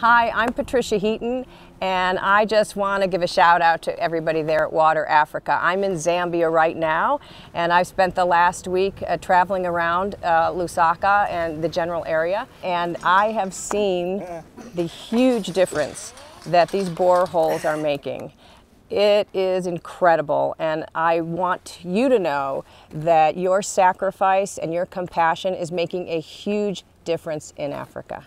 Hi, I'm Patricia Heaton, and I just want to give a shout out to everybody there at Water Africa. I'm in Zambia right now, and I've spent the last week uh, traveling around uh, Lusaka and the general area, and I have seen the huge difference that these boreholes are making. It is incredible, and I want you to know that your sacrifice and your compassion is making a huge difference in Africa.